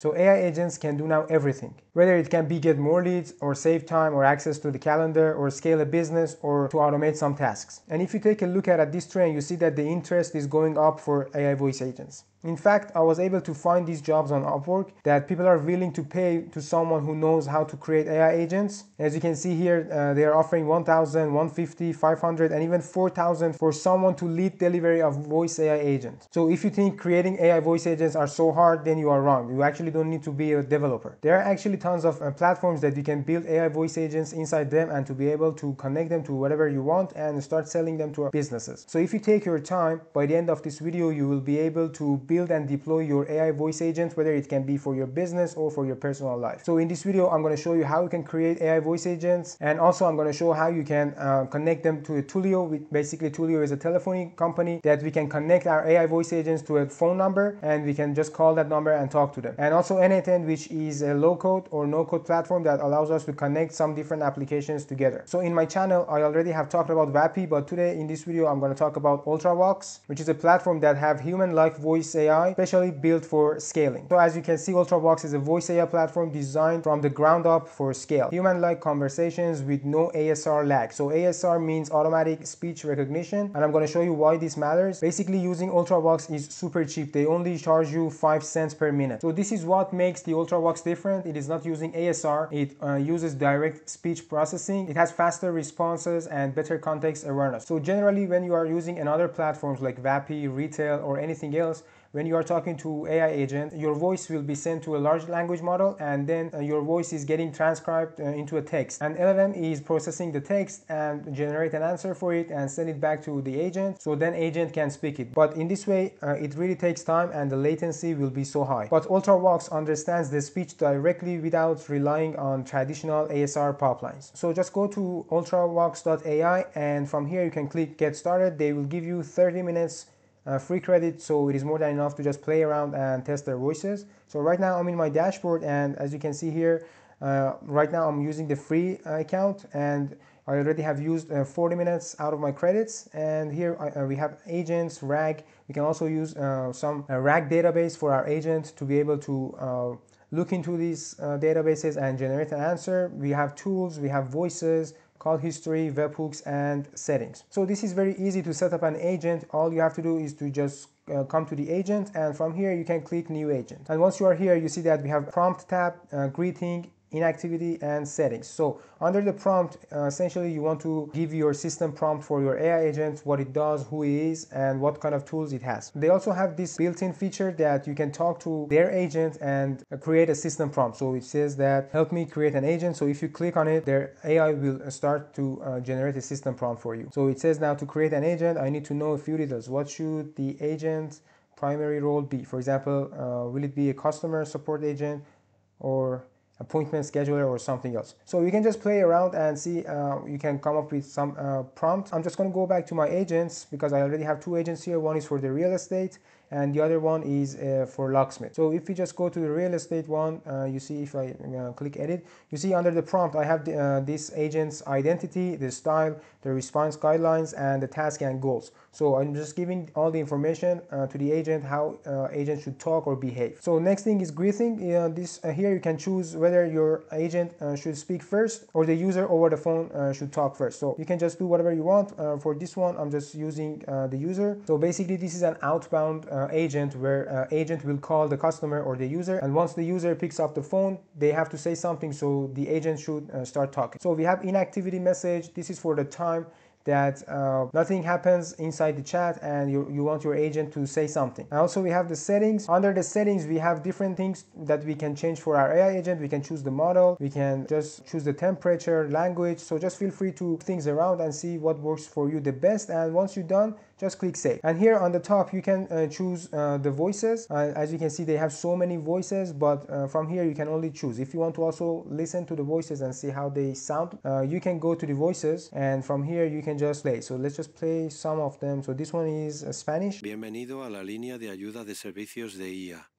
So AI agents can do now everything. Whether it can be get more leads or save time or access to the calendar or scale a business or to automate some tasks. And if you take a look at, at this trend, you see that the interest is going up for AI voice agents. In fact, I was able to find these jobs on Upwork that people are willing to pay to someone who knows how to create AI agents. As you can see here, uh, they are offering 1,000, 150, 500, and even 4,000 for someone to lead delivery of voice AI agents. So if you think creating AI voice agents are so hard, then you are wrong. You actually don't need to be a developer. There are actually tons of uh, platforms that you can build AI voice agents inside them and to be able to connect them to whatever you want and start selling them to businesses. So if you take your time, by the end of this video, you will be able to build and deploy your AI voice agent, whether it can be for your business or for your personal life. So in this video, I'm going to show you how you can create AI voice agents. And also I'm going to show how you can uh, connect them to a Twilio. Basically, Twilio is a telephony company that we can connect our AI voice agents to a phone number and we can just call that number and talk to them. And also n8n, which is a low code or no code platform that allows us to connect some different applications together. So in my channel, I already have talked about Vapi, but today in this video, I'm going to talk about Ultravox, which is a platform that have human-like voice AI, specially built for scaling. So as you can see, Ultravox is a voice AI platform designed from the ground up for scale. Human-like conversations with no ASR lag. So ASR means automatic speech recognition, and I'm going to show you why this matters. Basically, using Ultravox is super cheap. They only charge you 5 cents per minute. So this is what makes the Ultravox different. It is not using ASR. It uh, uses direct speech processing. It has faster responses and better context awareness. So generally, when you are using another platforms like Vapi, Retell, or anything else, when you are talking to AI agent, your voice will be sent to a large language model and then uh, your voice is getting transcribed uh, into a text. And LLM is processing the text and generate an answer for it and send it back to the agent. So then agent can speak it. But in this way, uh, it really takes time and the latency will be so high. But Ultravox understands the speech directly without relying on traditional ASR pipelines. So just go to ultravox.ai and from here you can click get started. They will give you 30 minutes uh, free credit so it is more than enough to just play around and test their voices. So right now I'm in my dashboard and as you can see here uh, right now I'm using the free account and I already have used uh, 40 minutes out of my credits. And here uh, we have agents RAG. We can also use uh, some RAG database for our agent to be able to look into these databases and generate an answer. We have tools we have voices call history, webhooks, and settings. So this is very easy to set up an agent. All you have to do is to just uh, come to the agent and from here you can click new agent. And once you are here, you see that we have prompt tab, uh, greeting, inactivity and settings. So under the prompt uh, essentially you want to give your system prompt for your AI agent what it does who it is and what kind of tools it has. They also have this built-in feature that you can talk to their agent and uh, create a system prompt. So it says that help me create an agent. So if you click on it their AI will start to uh, generate a system prompt for you. So it says now to create an agent I need to know a few details. What should the agent primary role be? For example uh, will it be a customer support agent or appointment scheduler or something else. So you can just play around and see, uh, you can come up with some uh, prompt. I'm just going to go back to my agents because I already have two agents here. One is for the real estate and the other one is uh, for locksmith. So if we just go to the real estate one, uh, you see if I uh, click edit, you see under the prompt I have the, uh, this agent's identity, the style, the response guidelines, and the task and goals. So I'm just giving all the information uh, to the agent how uh, agent should talk or behave. So next thing is greeting. this here you can choose whether your agent should speak first or the user over the phone should talk first. So you can just do whatever you want. for this one, I'm just using the user. So basically this is an outbound uh, agent where uh, agent will call the customer or the user and once the user picks up the phone they have to say something so the agent should uh, start talking so we have inactivity message this is for the time that uh, nothing happens inside the chat and you, you want your agent to say something. And also we have the settings. Under the settings, we have different things that we can change for our AI agent. We can choose the model. We can just choose the temperature, language. So just feel free to things around and see what works for you the best. And once you're done, just click save. And here on the top, you can uh, choose uh, the voices. Uh, as you can see, they have so many voices, but uh, from here you can only choose. If you want to also listen to the voices and see how they sound, uh, you can go to the voices and from here you can just play. So let's just play some of them. So this one is uh, Spanish. Bienvenido a la línea de ayuda de servicios de IA.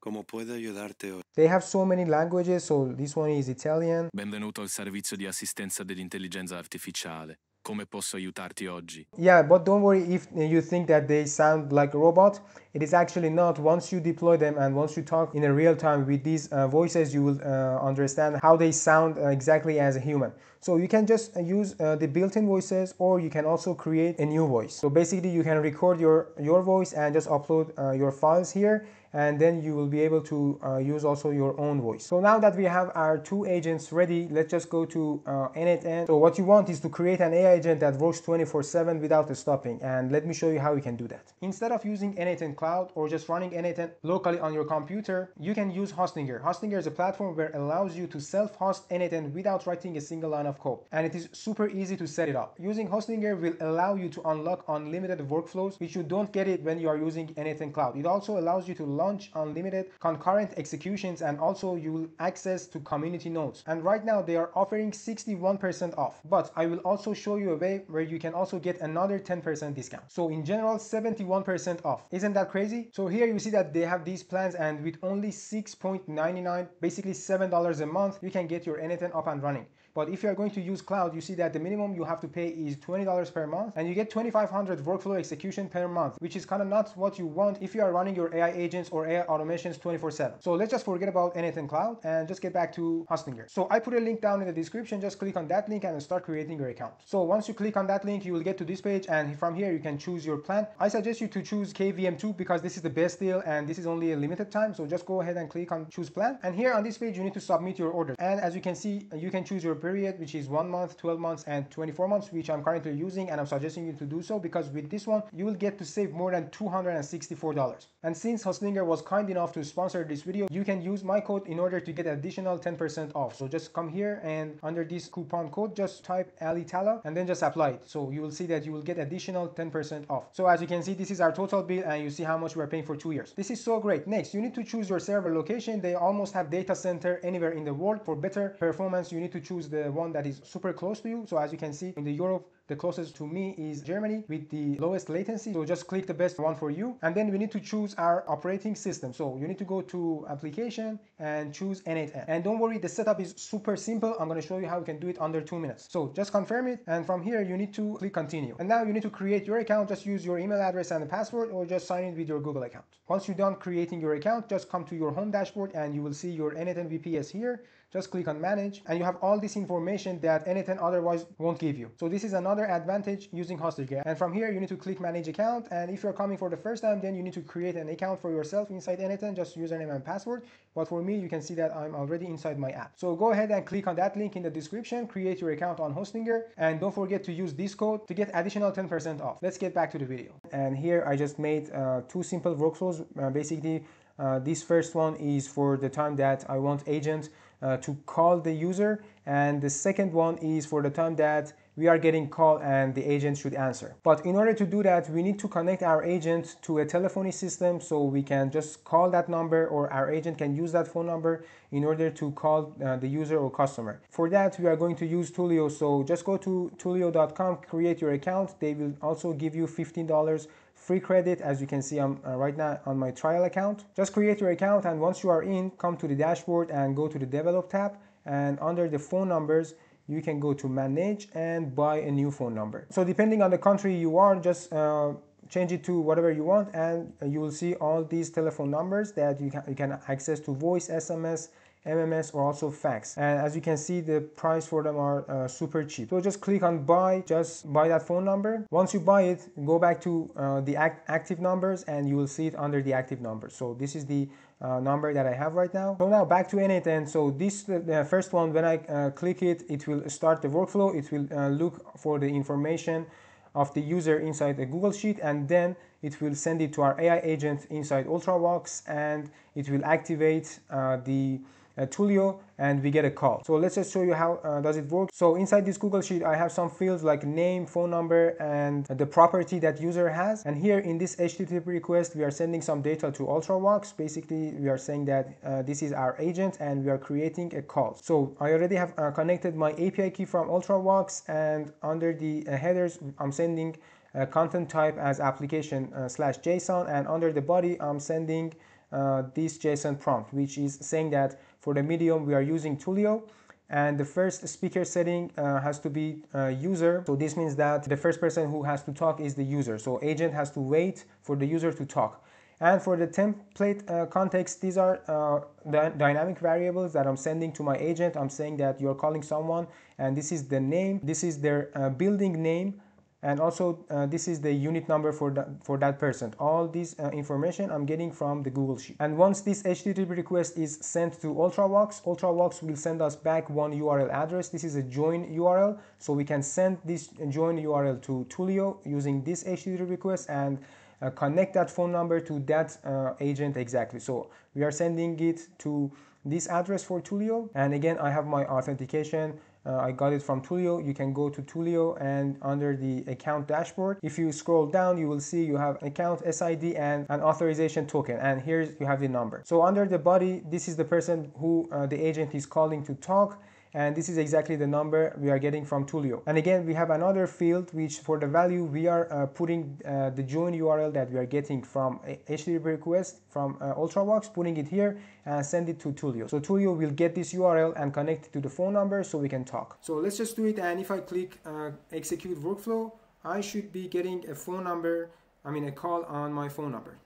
¿Cómo puedo ayudarte hoy? They have so many languages, so this one is Italian. Benvenuto al servizio di assistenza dell'intelligenza artificiale. Come posso aiutarti oggi? Yeah, but don't worry if you think that they sound like a robot. It is actually not. Once you deploy them and once you talk in a real time with these uh, voices, you will uh, understand how they sound uh, exactly as a human. So you can just uh, use uh, the built-in voices or you can also create a new voice. So basically you can record your, your voice and just upload uh, your files here and then you will be able to uh, use also your own voice. So now that we have our two agents ready, let's just go to uh, n8n. So what you want is to create an AI agent that works 24-7 without stopping and let me show you how you can do that. Instead of using n8n Cloud or just running n8n locally on your computer, you can use Hostinger. Hostinger is a platform where it allows you to self-host n8n without writing a single line of code and it is super easy to set it up. Using Hostinger will allow you to unlock unlimited workflows which you don't get it when you are using n8n Cloud. It also allows you to launch unlimited concurrent executions and also you will access to community nodes. And right now they are offering 61% off. But I will also show you a way where you can also get another 10% discount. So in general, 71% off. Isn't that crazy? So here you see that they have these plans and with only 6.99, basically $7 a month, you can get your n8n up and running. But if you are going to use cloud, you see that the minimum you have to pay is $20 per month and you get 2500 workflow execution per month, which is kind of not what you want if you are running your AI agents or AI automations 24 7. So let's just forget about n8n cloud and just get back to Hostinger. So I put a link down in the description, just click on that link and start creating your account. So once you click on that link, you will get to this page and from here you can choose your plan. I suggest you to choose KVM2 because this is the best deal and this is only a limited time. So just go ahead and click on choose plan. And here on this page, you need to submit your order. And as you can see, you can choose your period, which is one month, 12 months, and 24 months, which I'm currently using. And I'm suggesting you to do so because with this one, you will get to save more than $264. And since Hostinger was kind enough to sponsor this video, you can use my code in order to get additional 10% off. So just come here and under this coupon code, just type Alitala and then just apply it. So you will see that you will get additional 10% off. So as you can see, this is our total bill and you see how much we're paying for two years. This is so great. Next, you need to choose your server location. They almost have data center anywhere in the world. For better performance, you need to choose the one that is super close to you. So as you can see in the Europe, the closest to me is Germany with the lowest latency. So just click the best one for you. And then we need to choose our operating system. So you need to go to application and choose N8N. And don't worry, the setup is super simple. I'm going to show you how you can do it under two minutes. So just confirm it. And from here, you need to click continue. And now you need to create your account. Just use your email address and the password or just sign in with your Google account. Once you're done creating your account, just come to your home dashboard and you will see your N8N VPS here just click on manage and you have all this information that n8n otherwise won't give you. So this is another advantage using Hostinger. And from here, you need to click manage account. And if you're coming for the first time, then you need to create an account for yourself inside n8n, just username and password. But for me, you can see that I'm already inside my app. So go ahead and click on that link in the description, create your account on Hostinger, and don't forget to use this code to get additional 10% off. Let's get back to the video. And here I just made uh, two simple workflows. Uh, basically, uh, this first one is for the time that I want agent uh, to call the user and the second one is for the time that we are getting called and the agent should answer. But in order to do that, we need to connect our agent to a telephony system so we can just call that number or our agent can use that phone number in order to call uh, the user or customer. For that, we are going to use Twilio. So just go to twilio.com, create your account. They will also give you $15 free credit as you can see I'm uh, right now on my trial account. Just create your account and once you are in, come to the dashboard and go to the develop tab and under the phone numbers, you can go to manage and buy a new phone number. So depending on the country you are, just uh, change it to whatever you want and you will see all these telephone numbers that you can, you can access to voice, SMS, MMS or also fax. And as you can see, the price for them are uh, super cheap. So just click on buy, just buy that phone number. Once you buy it, go back to uh, the act active numbers and you will see it under the active numbers. So this is the uh, number that I have right now. So now back to n8n. So this the first one, when I uh, click it, it will start the workflow. It will uh, look for the information of the user inside a Google Sheet and then it will send it to our AI agent inside UltraVox and it will activate uh, the uh, Twilio and we get a call. So let's just show you how uh, does it work. So inside this Google Sheet, I have some fields like name, phone number, and the property that user has. And here in this HTTP request, we are sending some data to UltraVox. Basically, we are saying that uh, this is our agent and we are creating a call. So I already have uh, connected my API key from UltraVox and under the uh, headers, I'm sending uh, content type as application slash JSON and under the body, I'm sending uh, this JSON prompt, which is saying that for the medium we are using Twilio. And the first speaker setting uh, has to be uh, user. So this means that the first person who has to talk is the user. So agent has to wait for the user to talk. And for the template uh, context these are uh, the dynamic variables that I'm sending to my agent. I'm saying that you're calling someone and this is the name. This is their uh, building name and also uh, this is the unit number for that for that person. All this uh, information i'm getting from the google sheet. And once this http request is sent to ultravox ultravox will send us back one url address. This is a join url so we can send this join url to Twilio using this http request and uh, connect that phone number to that uh, agent exactly. So we are sending it to this address for Twilio and again I have my authentication uh, I got it from Twilio. You can go to Twilio and under the account dashboard, if you scroll down, you will see you have account SID and an authorization token. And here you have the number. So under the body, this is the person who uh, the agent is calling to talk and this is exactly the number we are getting from Twilio. And again, we have another field which for the value we are uh, putting uh, the join URL that we are getting from HTTP request from uh, Ultravox, putting it here and send it to Twilio. So Twilio will get this URL and connect it to the phone number so we can talk. So let's just do it and if I click uh, execute workflow, I should be getting a phone number, I mean a call on my phone number.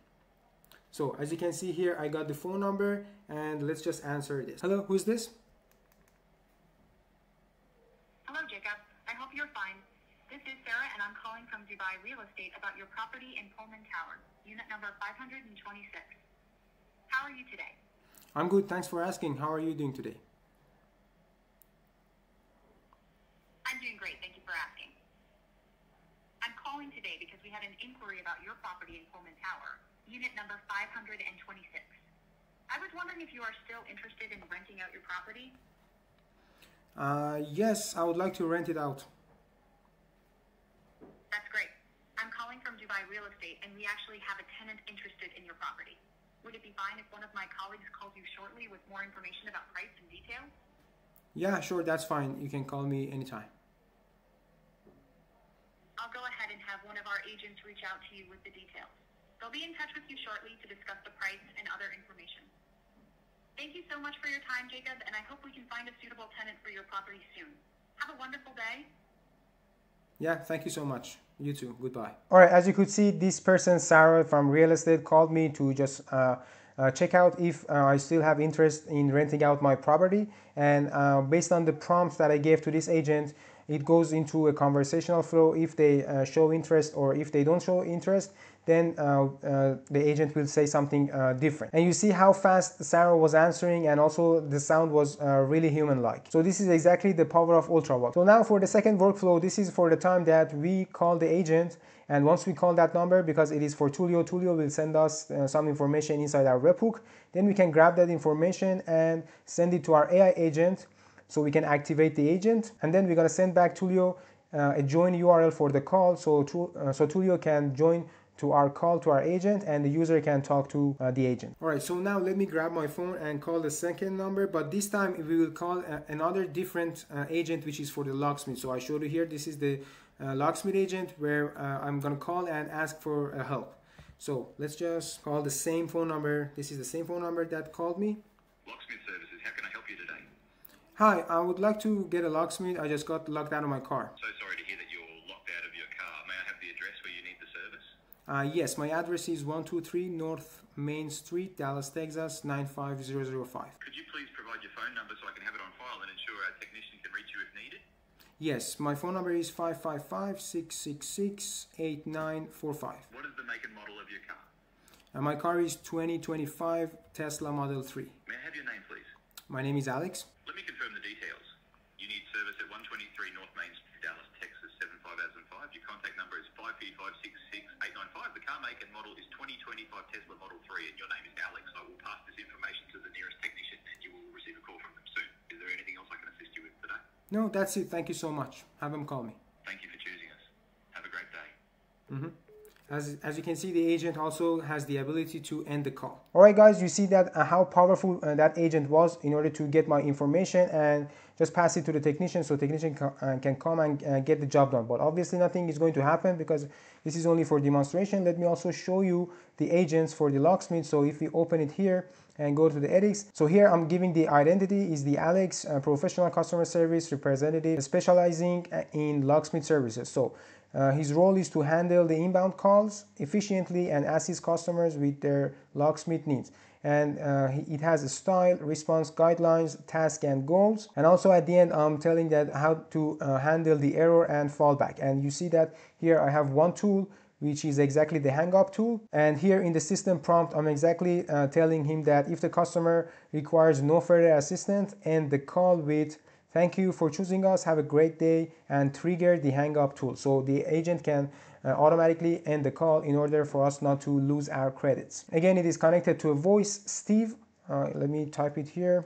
So as you can see here, I got the phone number and let's just answer this. Hello, who's this? You're fine. This is Sarah, and I'm calling from Dubai Real Estate about your property in Pullman Tower, unit number 526. How are you today? I'm good. Thanks for asking. How are you doing today? I'm doing great. Thank you for asking. I'm calling today because we had an inquiry about your property in Pullman Tower, unit number 526. I was wondering if you are still interested in renting out your property. Uh, yes, I would like to rent it out. That's great. I'm calling from Dubai Real Estate, and we actually have a tenant interested in your property. Would it be fine if one of my colleagues calls you shortly with more information about price and details? Yeah, sure, that's fine. You can call me anytime. I'll go ahead and have one of our agents reach out to you with the details. They'll be in touch with you shortly to discuss the price and other information. Thank you so much for your time, Jacob, and I hope we can find a suitable tenant for your property soon. Have a wonderful day. Yeah, thank you so much. You too. Goodbye. All right, as you could see, this person, Sarah from real estate, called me to just uh, uh, check out if uh, I still have interest in renting out my property. And uh, based on the prompts that I gave to this agent, it goes into a conversational flow if they uh, show interest or if they don't show interest then uh, uh, the agent will say something uh, different. And you see how fast Sarah was answering and also the sound was really human-like. So this is exactly the power of Ultravox. So now for the second workflow, this is for the time that we call the agent and once we call that number, because it is for Twilio, Twilio will send us uh, some information inside our webhook. Then we can grab that information and send it to our AI agent so we can activate the agent. And then we're gonna send back Twilio uh, a join URL for the call so, uh, so Twilio can join to our call to our agent and the user can talk to uh, the agent. All right, so now let me grab my phone and call the second number, but this time we will call uh, another different uh, agent, which is for the locksmith. So I showed you here, this is the uh, locksmith agent where uh, I'm gonna call and ask for uh, help. So let's just call the same phone number. This is the same phone number that called me. Locksmith Services, how can I help you today? Hi, I would like to get a locksmith. I just got locked out of my car. So Uh, yes, my address is 123 North Main Street, Dallas, Texas 95005. Could you please provide your phone number so I can have it on file and ensure our technician can reach you if needed? Yes, my phone number is 555-666-8945. What is the make and model of your car? And my car is 2025 Tesla Model 3. May I have your name, please? My name is Alex. Let me 895 The car make and model is 2025 Tesla Model 3, and your name is Alex. I will pass this information to the nearest technician, and you will receive a call from them soon. Is there anything else I can assist you with today? No, that's it. Thank you so much. Have them call me. Thank you for choosing us. Have a great day. Mm-hmm. As, as you can see, the agent also has the ability to end the call. All right, guys, you see that uh, how powerful uh, that agent was in order to get my information and just pass it to the technician so technician ca uh, can come and uh, get the job done. But obviously nothing is going to happen because this is only for demonstration. Let me also show you the agents for the locksmith. So if we open it here and go to the edits. So here I'm giving the identity is the Alex uh, professional customer service representative specializing uh, in locksmith services. So uh, his role is to handle the inbound calls efficiently and assist customers with their locksmith needs. And uh, it has a style, response guidelines, task and goals. And also at the end, I'm telling that how to uh, handle the error and fallback. And you see that here I have one tool which is exactly the hang up tool. And here in the system prompt, I'm exactly uh, telling him that if the customer requires no further assistance, end the call with Thank you for choosing us. Have a great day and trigger the hang up tool. So the agent can uh, automatically end the call in order for us not to lose our credits. Again, it is connected to a voice, Steve. Uh, let me type it here.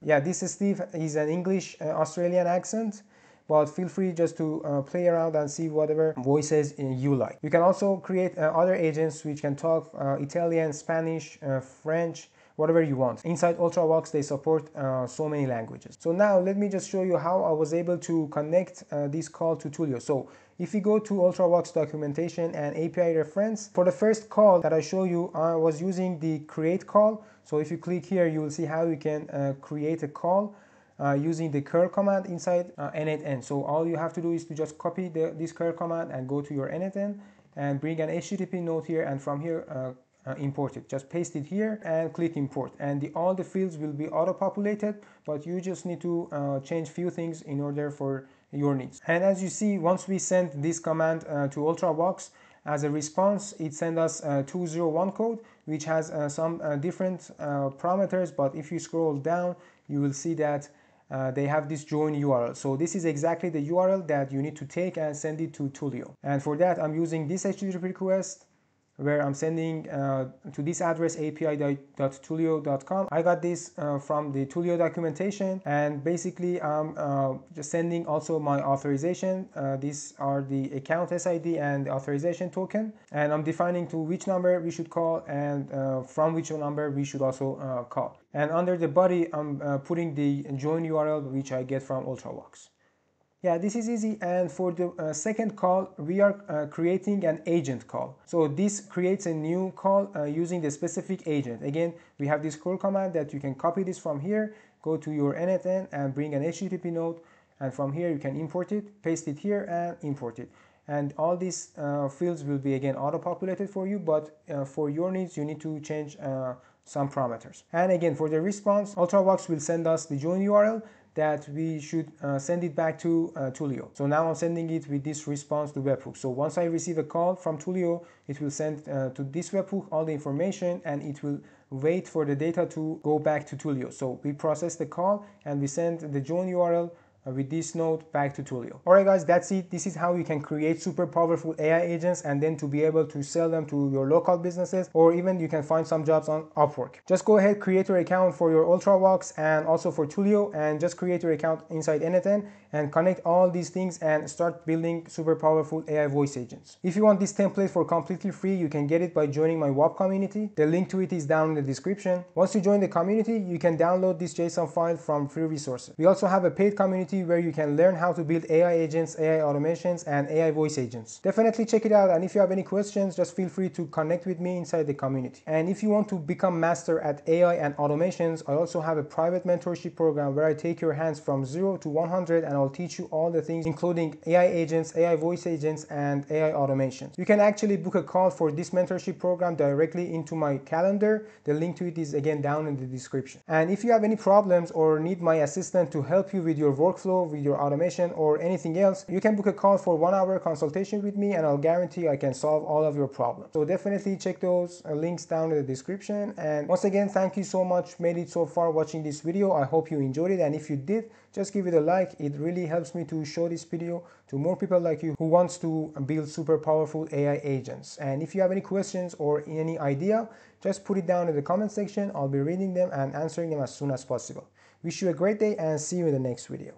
Yeah, this is Steve. He's an English uh, Australian accent but feel free just to uh, play around and see whatever voices you like. You can also create uh, other agents which can talk uh, Italian, Spanish, uh, French, whatever you want. Inside UltraVox, they support uh, so many languages. So now let me just show you how I was able to connect uh, this call to Twilio. So if you go to UltraVox documentation and API reference, for the first call that I show you, I was using the create call. So if you click here, you will see how you can uh, create a call uh, using the curl command inside uh, n8n. So all you have to do is to just copy the, this curl command and go to your n8n and bring an HTTP node here and from here uh, uh, import it. Just paste it here and click import and the, all the fields will be auto-populated but you just need to uh, change few things in order for your needs. And as you see, once we send this command uh, to UltraVox, as a response, it sends us a 201 code, which has uh, some uh, different uh, parameters, but if you scroll down, you will see that uh, they have this join URL. So this is exactly the URL that you need to take and send it to Twilio. And for that, I'm using this HTTP request where I'm sending uh, to this address api.twilio.com. I got this uh, from the Twilio documentation and basically I'm uh, just sending also my authorization. Uh, these are the account SID and the authorization token and I'm defining to which number we should call and uh, from which number we should also uh, call. And under the body I'm putting the join URL which I get from UltraVox. Yeah, this is easy. And for the uh, second call, we are uh, creating an agent call. So this creates a new call uh, using the specific agent. Again, we have this curl command that you can copy this from here, go to your n8n and bring an HTTP node. And from here, you can import it, paste it here and import it. And all these uh, fields will be again auto-populated for you, but uh, for your needs, you need to change uh, some parameters. And again, for the response, UltraVox will send us the join URL that we should uh, send it back to uh, Twilio. So now I'm sending it with this response to webhook. So once I receive a call from Twilio, it will send uh, to this webhook all the information and it will wait for the data to go back to Twilio. So we process the call and we send the join URL Uh, with this node back to Twilio. Alright guys, that's it. This is how you can create super powerful AI agents and then to be able to sell them to your local businesses or even you can find some jobs on Upwork. Just go ahead, create your account for your UltraVox and also for Twilio and just create your account inside n8n and connect all these things and start building super powerful AI voice agents. If you want this template for completely free, you can get it by joining my WAP community. The link to it is down in the description. Once you join the community, you can download this JSON file from free resources. We also have a paid community community where you can learn how to build AI agents, AI automations, and AI voice agents. Definitely check it out. And if you have any questions, just feel free to connect with me inside the community. And if you want to become master at AI and automations, I also have a private mentorship program where I take your hands from zero to 100 and I'll teach you all the things, including AI agents, AI voice agents, and AI automations. You can actually book a call for this mentorship program directly into my calendar. The link to it is again down in the description. And if you have any problems or need my assistant to help you with your workflow, workflow, with your automation or anything else, you can book a call for one hour consultation with me and I'll guarantee I can solve all of your problems. So definitely check those uh, links down in the description. And once again, thank you so much made it so far watching this video. I hope you enjoyed it. And if you did, just give it a like. It really helps me to show this video to more people like you who wants to build super powerful AI agents. And if you have any questions or any idea, just put it down in the comment section. I'll be reading them and answering them as soon as possible. Wish you a great day and see you in the next video.